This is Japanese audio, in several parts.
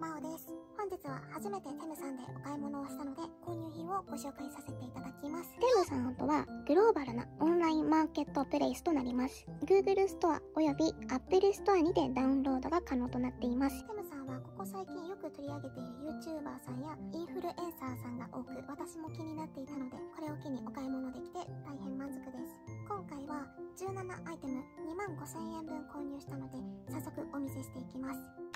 まおです。本日は初めてテムさんでお買い物をしたので、購入品をご紹介させていただきます。テムさんとは、グローバルなオンラインマーケットプレイスとなります。Google ストアおよび Apple ストアにてダウンロードが可能となっています。テムさんはここ最近よく取り上げている YouTuber さんやインフルエンサーさんが多く、私も気になっていたので、これを機にお買い物できて大変満足です。今回は17アイテム2万5000円分購入したので、早速お見せしていきます。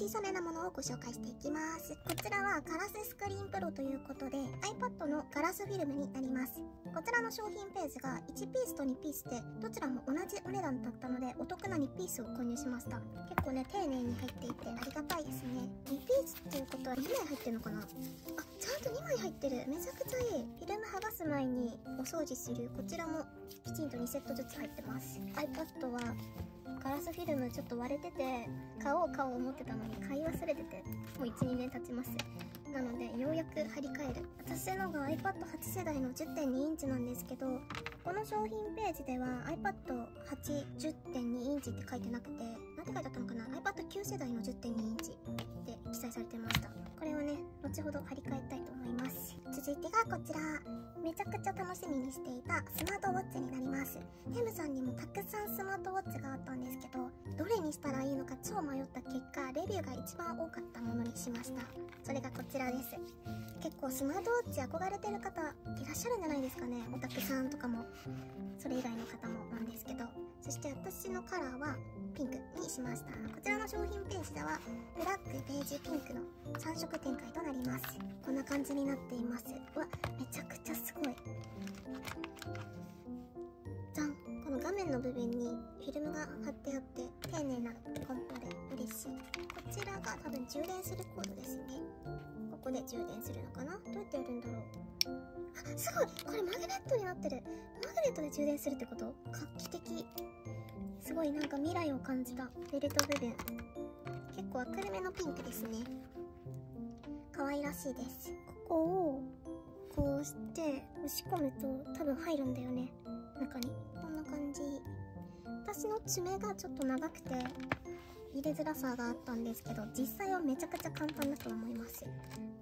小さめなものをご紹介していきます。こちらはガラススクリーンプロということで iPad のガラスフィルムになります。こちらの商品ページが1ピースと2ピースでどちらも同じお値段だったのでお得な2ピースを購入しました。結構ね、丁寧に入っていてありがたいですね。2ピースっていうことは2枚入ってるのかな？あ、ちゃんと2枚入ってる。めちゃくちゃいい。フィルム剥がす前にお掃除するこちらもきちんと2セットずつ入ってます。iPad はガラスフィルムちょっと割れてて買おう買おう思ってたのに買い忘れててもう12年経ちます。なのでようやく張り替える。私のが iPad8 世代の10.2インチなんですけどこの商品ページでは iPad810.2 インチって書いてなくてなんて書いてあったのかな？iPad9 世代の10.2インチで記載されてました。これをね後ほど張り替えたいと思います。続いてがこちら。めちゃくちゃ楽しみにしていたスマートウォッチになります。テムさんにもたくさんスマートウォッチがあったんですけどどれにしたらいいのか超迷った結果レビューが一番多かったものにしました。それがこちらです。結構スマートウォッチ憧れてる方いらっしゃるんじゃないですかね。オタクさんとかも。それ以外の方もなんですけど。そして私のカラーはピンク。にしました。こちらの商品ページではブラックベージュピンクの3色展開となります。こんな感じになっています。うわめちゃくちゃすごい。じゃん。この画面の部分にフィルムが貼ってあって丁寧な梱包で嬉しい。こちらが多分充電するコードですね。ここで充電するのかな？どうやってやるんだろう？あすごい！これマグネットになってる。マグネットで充電するってこと？画期的。すごいなんか未来を感じたベルト部分。結構明るめのピンクですね。可愛らしいです。ここをこうして押し込むと多分入るんだよね。中に。こんな感じ。私の爪がちょっと長くて入れづらさがあったんですけど実際はめちゃくちゃ簡単だと思います。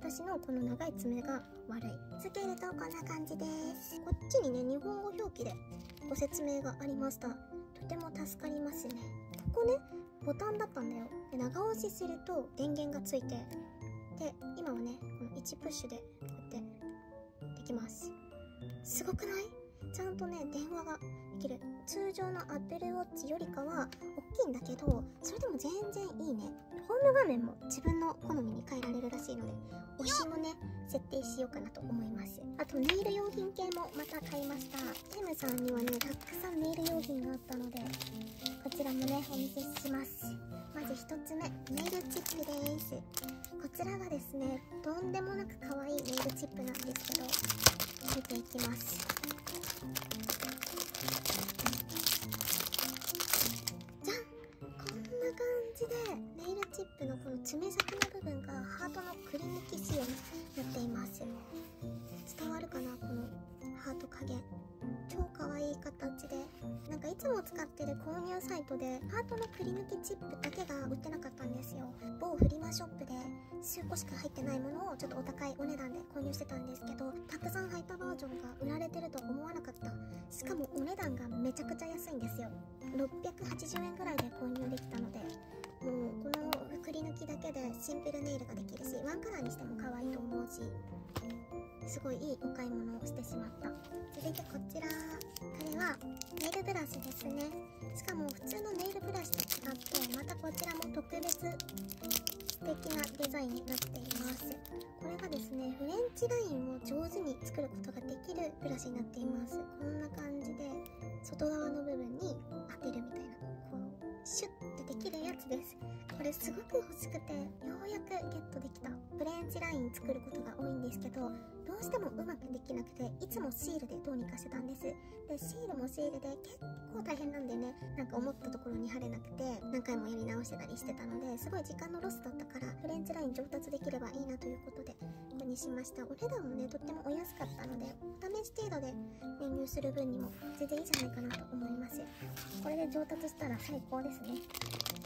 私のこの長い爪が悪い。つけるとこんな感じです。こっちにね日本語表記でご説明がありました。ても助かりますね。ここねボタンだったんだよ。で長押しすると電源がついてで今はねこの1プッシュでこうやってできます。すごくない？ちゃんとね電話ができる。通常の Apple Watch よりかは大きいんだけどそれでも全然いいね。ホーム画面も自分の好みに変えられるらしいので推しもね設定しようかなと思います。あとネイル用品系もまた買いました。テムさんにはねたくさんネイル用品があったのでこちらもねお見せします。まず1つ目ネイルチップです。こちらがですねとんでもなく可愛いネイルチップなんですけど入れていきます。じゃんこん。じでネイルチップのこの爪先の部分がハートのくり抜き仕様になっています伝わるかなこのハート加減超可愛い形でなんかいつも使ってる購入サイトでハートのくり抜きチップだけが売ってなかったんですよ。某フリマショップで数個しか入ってないものをちょっとお高いお値段で購入してたんですけどたくさん入ったバージョンが売られてると思わなかった。しかもお値段がめちゃくちゃ安いんですよ。680円ぐらいで購入できたのできだけでシンプルネイルができるしワンカラーにしても可愛いと思うしすごいいいお買い物をしてしまった。続いてこちら。これはネイルブラシですね。しかも普通のネイルブラシと違ってまたこちらも特別素敵なデザインになっています。これがですねフレンチラインを上手に作ることができるブラシになっています。こんな感じで外側の部分に当てるみたいなこうシュッてできるやつです。これすごく欲しくてようやくゲットできた。フレンチライン作ることが多いんですけどどうしてもうまくできなくていつもシールでどうにかしてたんです。でシールもシールで結構大変なんでね。なんか思ったところに貼れなくて何回もやり直してたりしてたのですごい時間のロスだったからフレンチライン上達できればいいなということでこれにしました。お値段もねとってもお安かったのでお試し程度で輸入する分にも全然いいんじゃないかなと思います。これで上達したら最高ですね。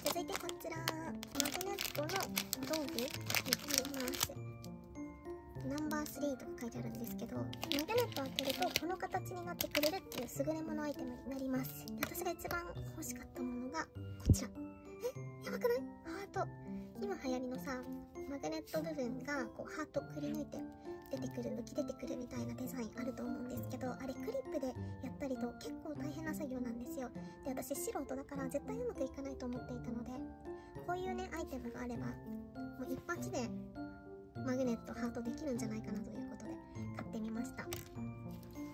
続いてこちらマグネットの道具になります。ナンバー3とか書いてあるんですけどマグネットを当てるとこの形になってくれるっていう優れものアイテムになります。で私が一番欲しかったものがこちら。えやばくない？ハート今流行りのさマグネット部分がこうハートくり抜いて出てくる浮き出てくるみたいなデザインあると思うんですけどあれクリップでやったりと結構大変な作業なんですよ。で私素人だから絶対うまくいかないと思っていたのでこういうねアイテムがあればもう一発でマグネットハートできるんじゃないかなということで買ってみました。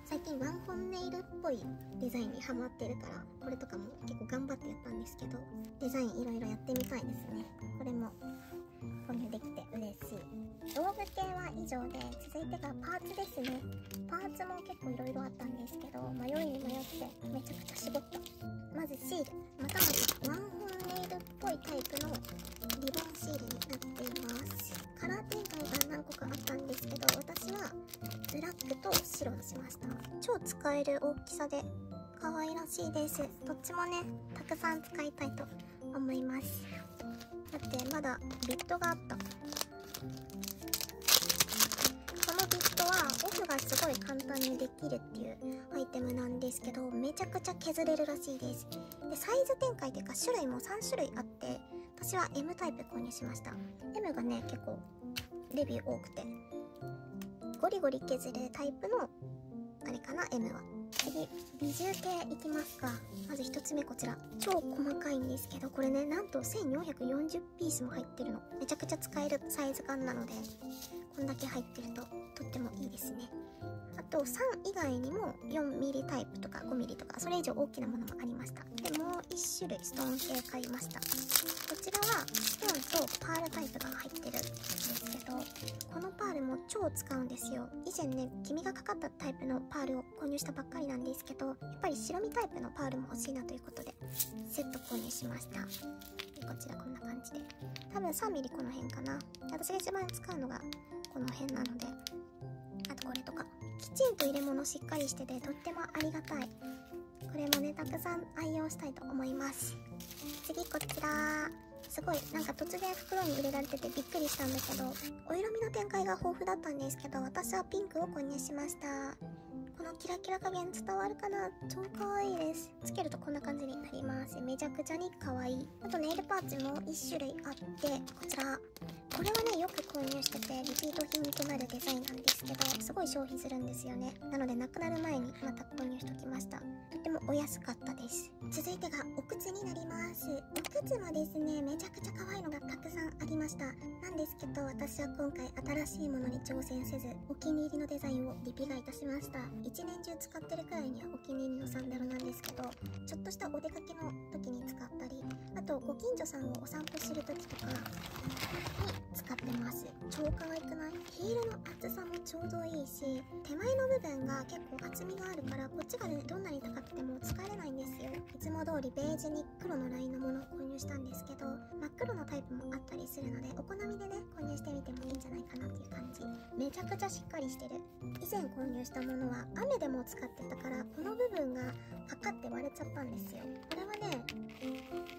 最近ワンホンネイルっぽいデザインにハマってるからこれとかも結構頑張ってやったんですけどデザインいろいろやってみたいですね。これも。購入できて嬉しい。道具系は以上で続いてがパーツですね。パーツも結構いろいろあったんですけど迷いに迷ってめちゃくちゃ絞った。まずシールまたまたワン本ネイルっぽいタイプのリボンシールになっています。カラー展開が何個かあったんですけど私はブラックと白にしました。超使える大きさで可愛らしいです。どっちもねたくさん使いたいと思います。だってまだビットがあった。このビットはオフがすごい簡単にできるっていうアイテムなんですけどめちゃくちゃ削れるらしいです。でサイズ展開というか種類も3種類あって私は M タイプ購入しました。M がね結構レビュー多くて。ゴリゴリ削れるタイプのあれかな M は。次美獣系いきますか。まず1つ目こちら。超細かいんですけどこれねなんと1440ピースも入ってるの。めちゃくちゃ使えるサイズ感なので。こんだけ入ってるととってもいいですね。あと3以外にも 4mm タイプとか 5mm とかそれ以上大きなものもありました。でもう1種類ストーン系買いました。こちらはストーンとパールタイプが入ってるんですけどこのパールも超使うんですよ。以前ね黄身がかかったタイプのパールを購入したばっかりなんですけどやっぱり白身タイプのパールも欲しいなということでセット購入しました。こちらこんな感じで。多分 3mm この辺かな。私が一番使うのがこの辺なので。あとこれとか。きちんと入れ物しっかりしててとってもありがたい。これもねたくさん愛用したいと思います。次こちら。すごいなんか突然袋に入れられててびっくりしたんだけどお色味の展開が豊富だったんですけど私はピンクを購入しました。のキラキラ加減伝わるかな？超可愛いです。つけるとこんな感じになります。めちゃくちゃに可愛い。あとネイルパーツも1種類あってこちら。これはねよく購入しててリピート品となるデザインなんごい消費するんですよね。なのでなくなる前にまた購入しときました。とてもお安かったです。続いてがお靴になります。お靴はですねめちゃくちゃ可愛いのがたくさんありました。なんですけど私は今回新しいものに挑戦せずお気に入りのデザインをリピ買いいたしました。一年中使ってるくらいにはお気に入りのサンダルなんですけどちょっとしたお出かけの時に使ったりあとご近所さんをお散歩する時とかに使ってます。超可愛くない？ヒールの厚さちょうどいいし手前の部分が結構厚みがあるからこっちがねどんなに高くても使えれないんですよ。いつも通りベージュに黒のラインのものを購入したんですけど真っ黒のタイプもあったりするのでお好みでね購入してみてもいいんじゃないかなっていう感じ。めちゃくちゃしっかりしてる。以前購入したものは雨でも使ってたからこの部分がパカって割れちゃったんですよ。これはね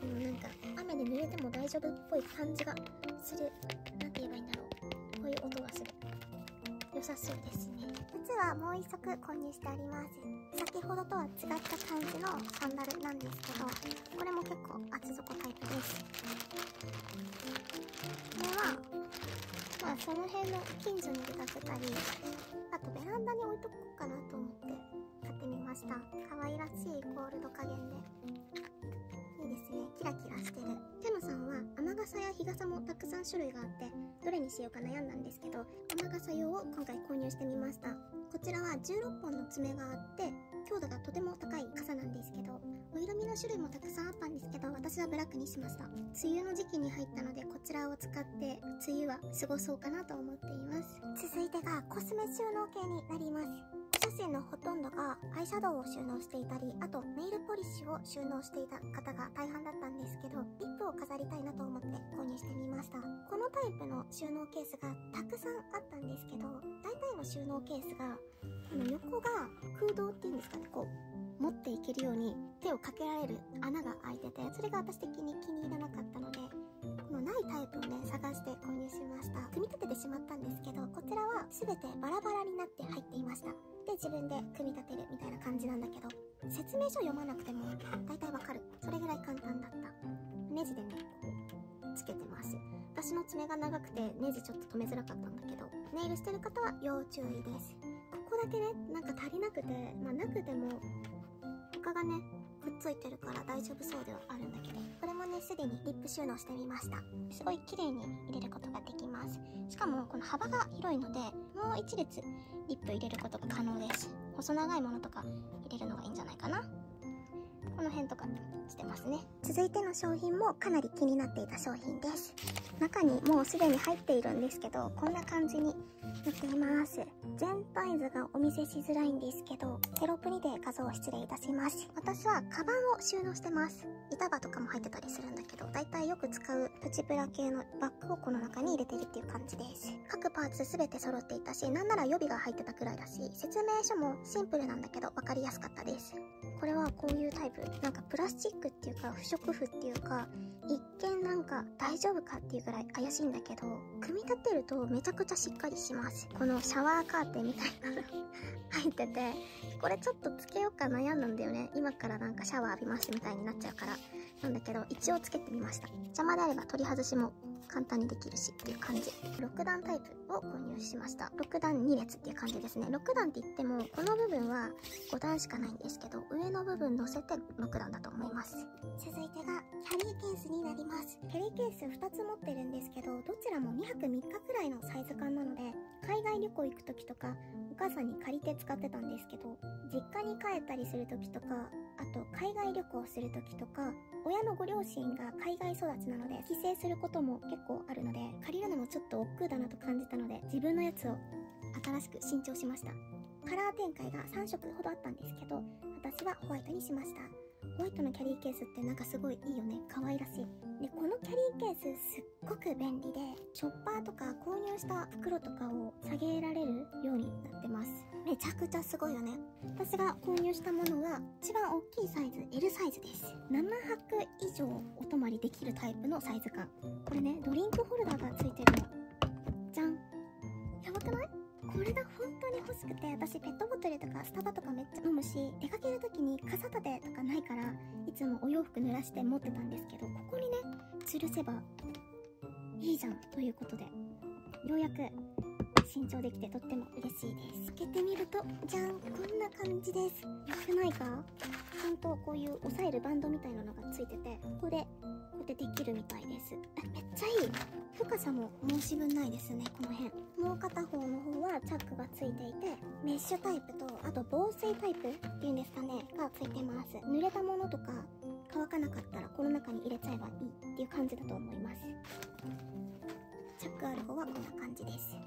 うなんか雨で濡れても大丈夫っぽい感じがする。なんて言えばいいんだろう。こういう音がする。良さそうですね。実はもう一足購入してあります。先ほどとは違った感じのサンダルなんですけどこれも結構厚底タイプです。これはまあその辺の近所に出かけたりあとベランダに置いとこうかなと思って買ってみました。可愛らしいゴールド加減で。キラキラしてる。テムさんは雨傘や日傘もたくさん種類があってどれにしようか悩んだんですけど雨傘用を今回購入してみました。こちらは16本の爪があって強度がとても高い傘なんですけどお色味の種類もたくさんあったんですけど私はブラックにしました。梅雨の時期に入ったのでこちらを使って梅雨は過ごそうかなと思っています。続いてがコスメ収納系になります。写真のほとんどがアイシャドウを収納していたり、あとネイルポリッシュを収納していた方が大半だったんですけど、リップを飾りたいなと思って購入してみました。このタイプの収納ケースがたくさんあったんですけど、大体の収納ケースが、あの横が空洞っていうんですかね、こう、持っていけるように手をかけられる穴が開いてて、それが私的に気に入らなかったので、のないタイプをね、探して購入しました。組み立ててしまったんですけど、こちらは全てバラバラになって入っていました。で、自分で組み立てるみたいな感じなんだけど、説明書読まなくても大体わかる。それぐらい簡単だった。ネジでね、こう、つけてます。私の爪が長くてネジちょっと止めづらかったんだけど、ネイルしてる方は要注意です。ここだけね、なんか足りなくて、まあなくても、他がね、くっついてるから大丈夫そうではあるんだけど、これもね、すでにリップ収納してみました。すごい綺麗に入れることができます。しかも、この幅が広いので、もう1列リップ入れることが可能です。細長いものとか入れるのがいいんじゃないかな。この辺とかしてますね。続いての商品もかなり気になっていた商品です。中にもうすでに入っているんですけど、こんな感じになっています。全体図がお見せしづらいんですけど、テロップにて画像を失礼いたします。私はカバンを収納してます。板場とかも入ってたりするんだけど、だいたいよく使うプチプラ系のバッグをこの中に入れているっていう感じです。各パーツすべて揃っていたし、なんなら予備が入ってたくらいだし、説明書もシンプルなんだけど分かりやすかったです。これはこういうタイプ。なんかプラスチックっていうか不織布っていうか、一見なんか大丈夫かっていうぐらい怪しいんだけど、組み立てるとめちゃくちゃしっかりします。このシャワーカーテンみたいなの入ってて、これちょっとつけようか悩んだんだよね。今からなんかシャワー浴びますみたいになっちゃうから。なんだけど、一応つけてみました。邪魔であれば取り外しも簡単にできるしっていう感じ。6段タイプを購入しました。6段2列っていう感じですね。6段って言っても、この部分は5段しかないんですけど、上の部分乗せて6段だと思います。続いてが、キャリーケースになります。キャリーケース2つ持ってるんですけど、どちらも2泊3日くらいのサイズ感なので、海外旅行行く時とか、お母さんに借りて使ってたんですけど、実家に帰ったりする時とか、あと海外旅行する時とか、親のご両親が海外育ちなので、帰省することも結構あるので、借りるのもちょっと億劫だなと感じたので、自分のやつを新しく新調しました。カラー展開が3色ほどあったんですけど、私はホワイトにしました。ホワイトのキャリーケースってなんかすごいいいよね。可愛らしい。で、このキャリーケースすっごく便利で、チョッパーとか購入した袋とかを下げられるようになってます。めちゃくちゃすごいよね。私が購入したものは、一番大きいサイズ、L サイズです。7泊以上お泊まりできるタイプのサイズ感。これね、ドリンクホルダーがついてるの。じゃん。やばくない？これが本当に欲しくて、私ペットボトルとかスタバとかめっちゃ飲むし、出かける時に傘立てとかないから、いつもお洋服濡らして持ってたんですけど、ここにね、吊るせばいいじゃんということで、ようやく新調できてとっても嬉しいです。開けてみると、じゃんこんな感じです。よくないか？ちゃんとこういう押さえるバンドみたいなのがついてて、ここで、こうやってできるみたいです。めっちゃいい深さも申し分ないですね、この辺。もう片方の方はチャックがついていて、メッシュタイプと、あと防水タイプっていうんですかね、がついてます。濡れたものとか乾かなかったらこの中に入れちゃえばいいっていう感じだと思います。チャックある方はこんな感じです。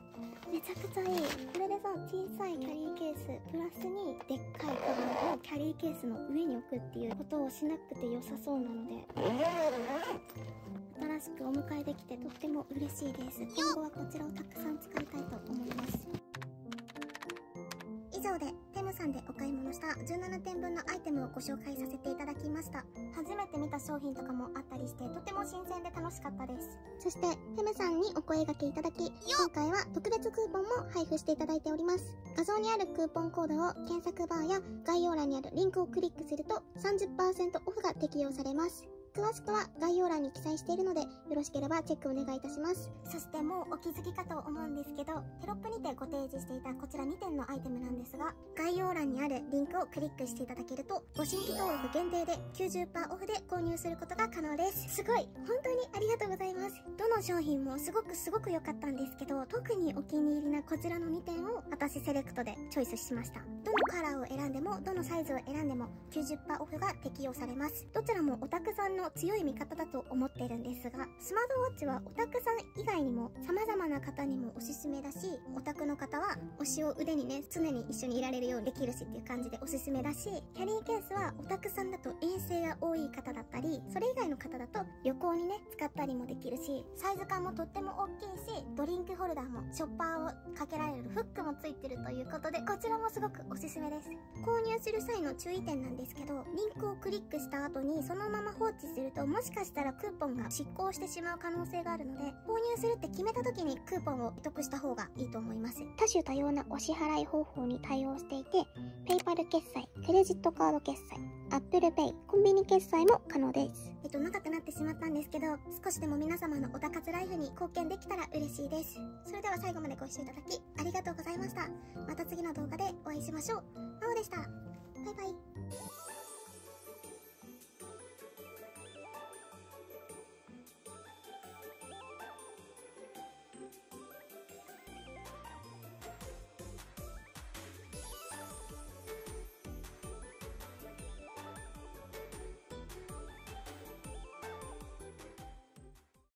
めちゃくちゃいい。これでさ、小さいキャリーケース、プラスにでっかいカバンをキャリーケースの上に置くっていうことをしなくて良さそうなので、新しくお迎えできてとっても嬉しいです。今後はこちらをたくさん使いたいと思います。以上でムさんでお買い物した17点分のアイテムをご紹介させていただきました。初めて見た商品とかもあったりしてとても新鮮で楽しかったです。そしてテムさんにお声掛けいただき今回は特別クーポンも配布していただいております。画像にあるクーポンコードを検索バーや概要欄にあるリンクをクリックすると30%オフが適用されます詳しくは概要欄に記載しているので、よろしければチェックお願いいたします。そしてもうお気づきかと思うんですけど、テロップにてご提示していたこちら2点のアイテムなんですが、概要欄にあるリンクをクリックしていただけると、ご新規登録限定で90%オフで購入することが可能です。すごい本当にありがとうございます。どの商品もすごくすごく良かったんですけど、特にお気に入りなこちらの2点を私セレクトでチョイスしました。どのカラーを選んでも、どのサイズを選んでも90%オフが適用されます。どちらもオタクさんのの強い味方だと思ってるんですが、スマートウォッチはオタクさん以外にも様々な方にもおすすめだし、オタクの方は推しを腕にね、常に一緒にいられるようにできるしっていう感じでおすすめだし、キャリーケースはオタクさんだと遠征が多い方だったり、それ以外の方だと旅行にね、使ったりもできるし、サイズ感もとっても大きいし、ドリンクホルダーもショッパーをかけられるフックもついてるということで、こちらもすごくおすすめです。購入する際の注意点なんですけど、リンクをクリックした後にそのまま放置すると、もしかしたらクーポンが執行してしまう可能性があるので、購入するって決めた時にクーポンを取得した方がいいと思います。多種多様なお支払い方法に対応していて、ペイパル決済、クレジットカード決済、Apple Pay、コンビニ決済も可能です。えっと、長くなってしまったんですけど、少しでも皆様のおたかつライフに貢献できたら嬉しいです。それでは最後までご視聴いただき、ありがとうございました。また次の動画でお会いしましょう。なおでした。バイバイ。